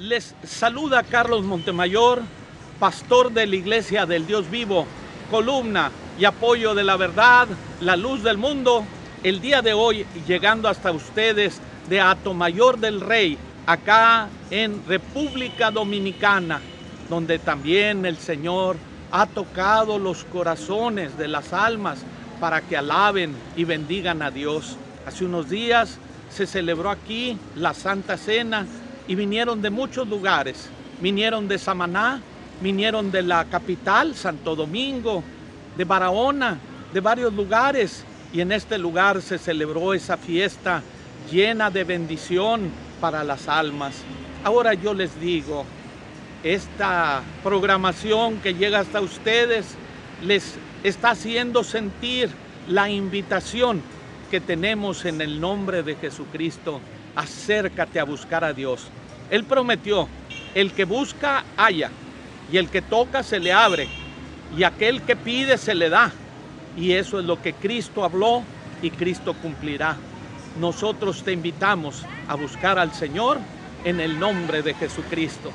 Les saluda Carlos Montemayor, pastor de la Iglesia del Dios Vivo, columna y apoyo de la verdad, la luz del mundo. El día de hoy llegando hasta ustedes de Atomayor del Rey, acá en República Dominicana, donde también el Señor ha tocado los corazones de las almas para que alaben y bendigan a Dios. Hace unos días se celebró aquí la Santa Cena y vinieron de muchos lugares. Vinieron de Samaná, vinieron de la capital, Santo Domingo, de Barahona, de varios lugares. Y en este lugar se celebró esa fiesta llena de bendición para las almas. Ahora yo les digo, esta programación que llega hasta ustedes les está haciendo sentir la invitación que tenemos en el nombre de Jesucristo. Acércate a buscar a Dios. Él prometió, el que busca, halla, y el que toca, se le abre, y aquel que pide, se le da. Y eso es lo que Cristo habló y Cristo cumplirá. Nosotros te invitamos a buscar al Señor en el nombre de Jesucristo.